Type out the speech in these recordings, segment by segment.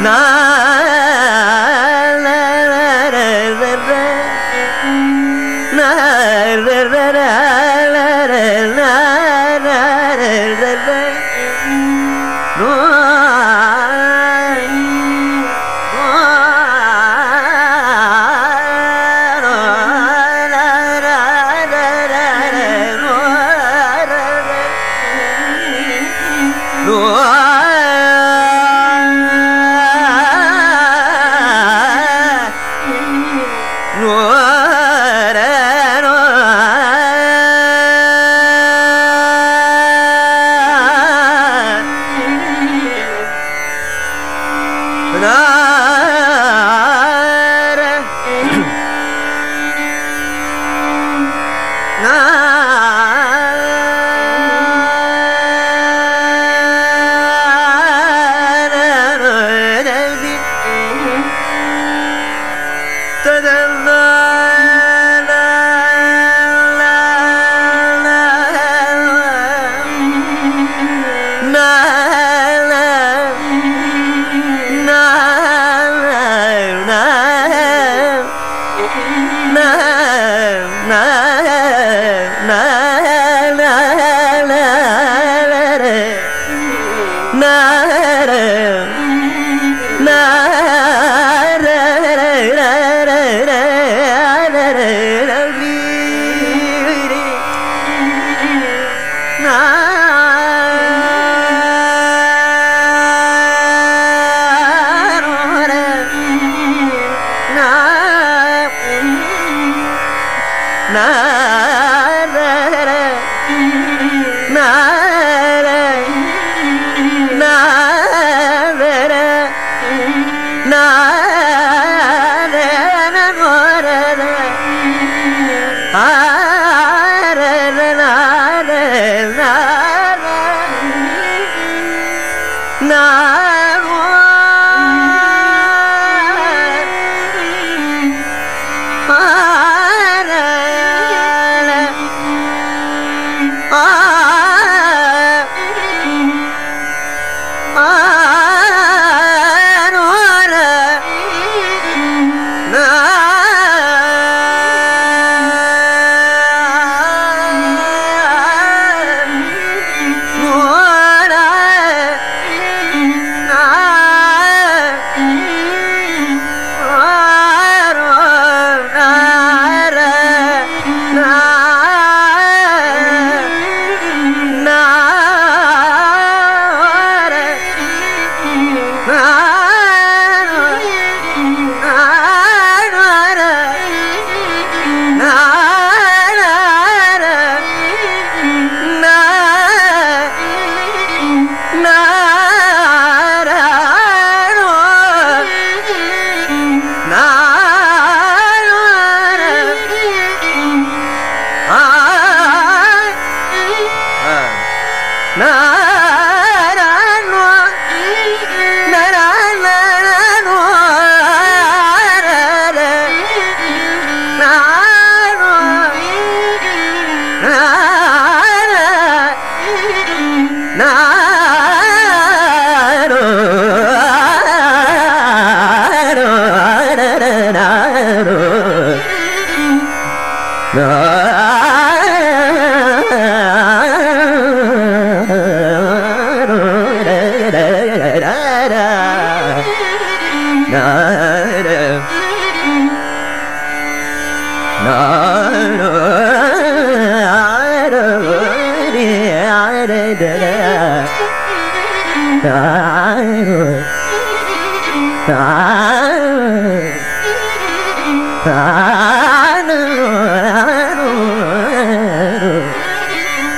na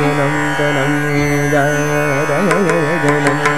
गणं गणं Ram गणं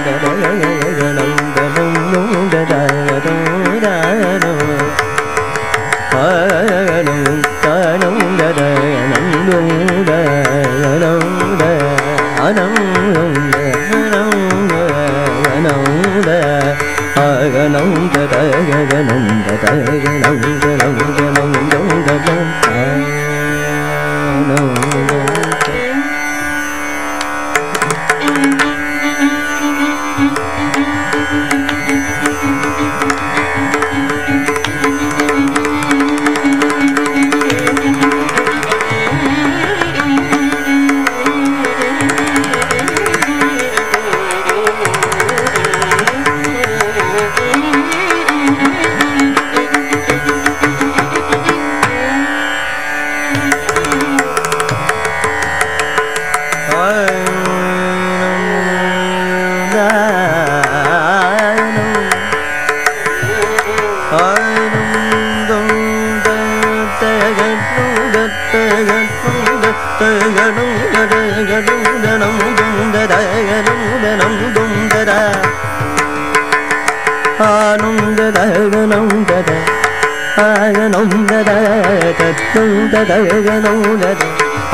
ദദഗനൗ ദദ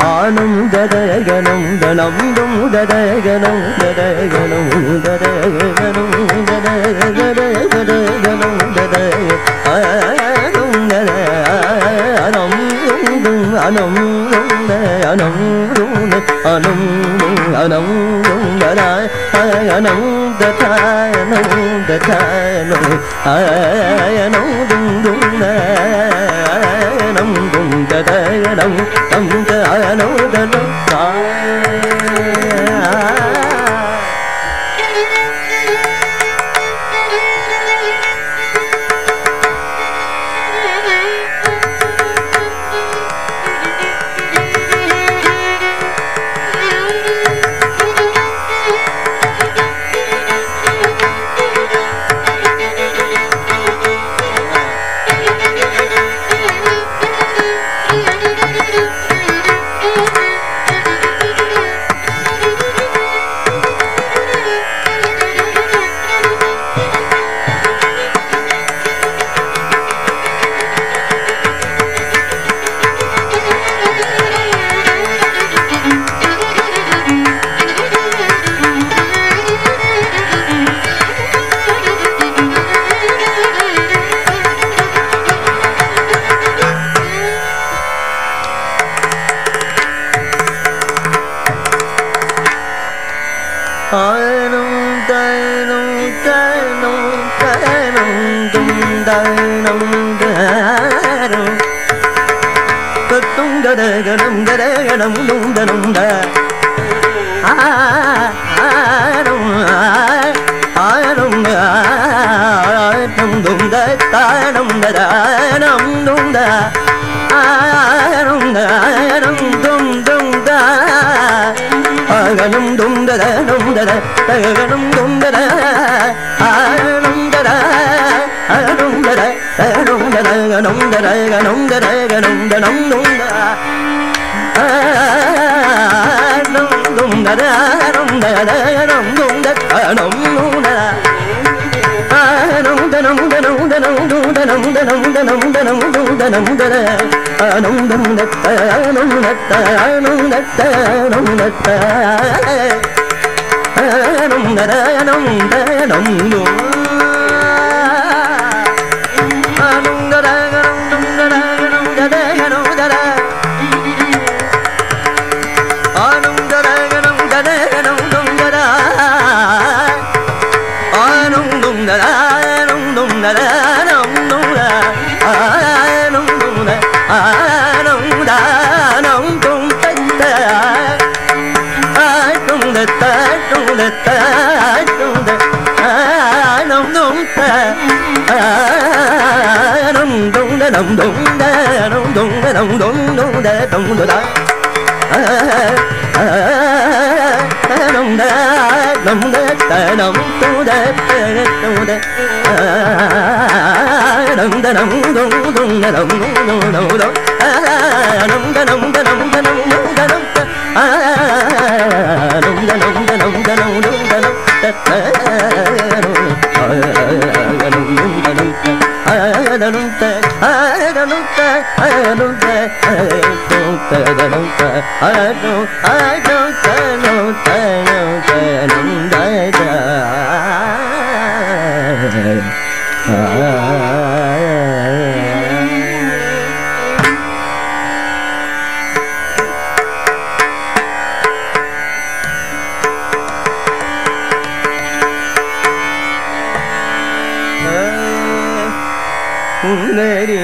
ആണും ദദഗനൗ ദളംതും ദദഗനൗ ദദഗനൗ ദദഗനൗ ദദഗനൗ ദദ ആണും ദദ അനം അനം അനം അനം അനം ദദ അനം ദദ അനം ദദ അനം ಕರವು ஆயனும் தயனும் தயனும் தயனும் தும் தயனும் தரும் கத்தும் கரகணம் கரகணம் நுந்தனும் தர தர தகனும் தொந்தர ஆனந்தர அனுந்தர தனுந்தர கனுந்தர கனுந்தர கனுந்தனம் நுந்தர ஆனும் துந்தர அனுந்தர அனுந்த அனும் நூந்தர ஆனும் தனும் தனும் தனும் தனும் தனும் தனும் தனும் நமுதர ஆனந்தம் நத்த ஆனந்தம் நத்த ஆனந்தம் நத்த da da da đồng đồng đê đồng đồng đê đồng đồng đồng đê đồng đồng đê đồng đê đồng đê đê đồng tu đê đê đồng đê đồng đê đồng đồng đồng đê đồng đồng đồng đồng đồng đê đồng đê đồng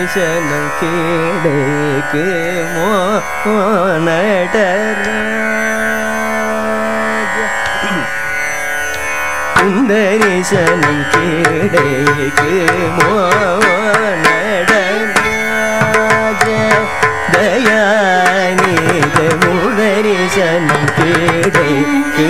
Shall I மலைக்கு மோனடர் சுந்தரிசனம் கேடைக்கு மோனடர் தயானித முதரிசனம் கேடைக்கு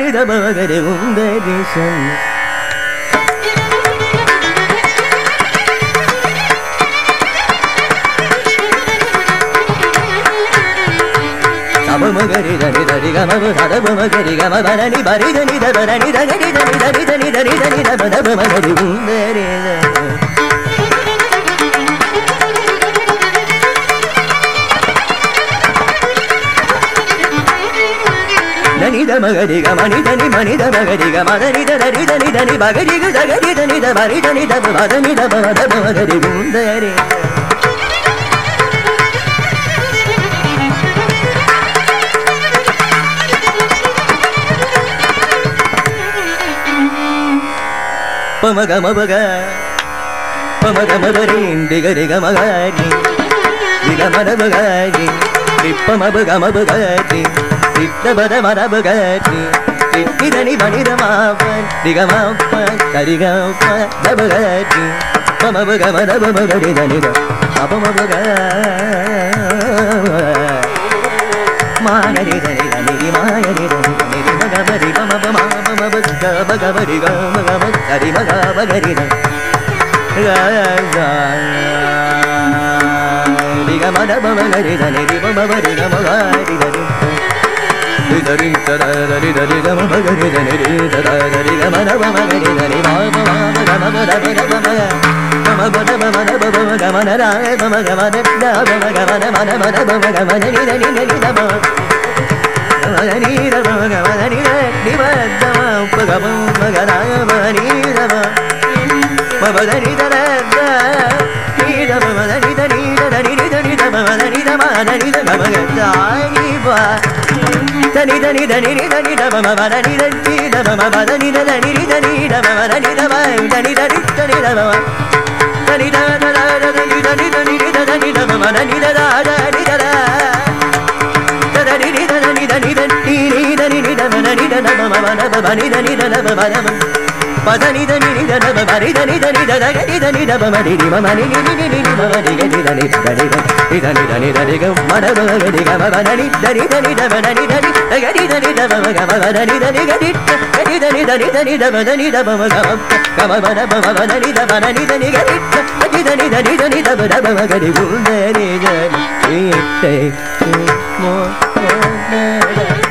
ಗಾಳಿದ ಬದರೆ ಉಂದರಿಸಂ మగరి దని దరి గమ దడబ మగరి గమ బరని బరి దని దరని దని దని దని దని దని దని దబ మగరి ఉందరే నిద మగరి గ మణి ధని మణి ద మగరి గ మదని ధరి ధని ధని భగరి గ దగరి ధని ద మరి ధని ద భదని ద భద భగరి గుందరి పమగ మగ పమగ మగరి దిగరి గ మగరి దిగ మర మగరి నిప్ప మగరి திட்டபதமரபுகி திட்டிதனி பணிதமாப்பன் திகமாப்பன் கரிகாப்பன் தபுகி மமபுகமதபுமகரிதனித அபமபுக மானரிதனிதனி மாயரிதனிதனி மகமரி மமபமாபமபக மகமரி கமகம கரிமகாபகரித ரிகமதபமகரிதனி ரிபமபரிகமகாரிதனி దరి దరి దరి దరి గమ బగరిద నిరి దరి గమ బమ గరి దరి మా బమ గమ బద బద బమ గమ బద బమ బమ బమ గమ నరాయ బమ గమ దద్ద బమ గమ నమ నమ బమ గమ ని ని ని ని బమ ని ర బమ గమ ని ర ని బద బమ గమ గమ గమ ని ర బమ మబదని దరద ని ర బమ ని ద ని ద ని ని ద ని ద బమ ని ద మ ని ద బమ గదాయి బా దని దని దని dani dani dani dani da ma ma dani dani da ma ma ma dani dani dani da ma dani da ma dani dani dani da ma dani da da da da dani dani dani ni da dani da ma dani da da da ni da da da dani dani dani dani dani da ma dani da da ma ni da ni da ma ma da పదని దని ని దన బరి దని దని దద గని దని దబ మరి ని మని ని ని ని ని మరి గని దని గని ని దని దని దని గ మడ గని గ మడ ని దని దని దబ దని దని గని దని దబ గ మడ దని దని గని గని దని దని దని దబ దని దబ గ గ మడ బ మడ దని దబ దని దని గని గని దని దని దని దబ దబ గని గుందని గని ఏ ఏ మో మో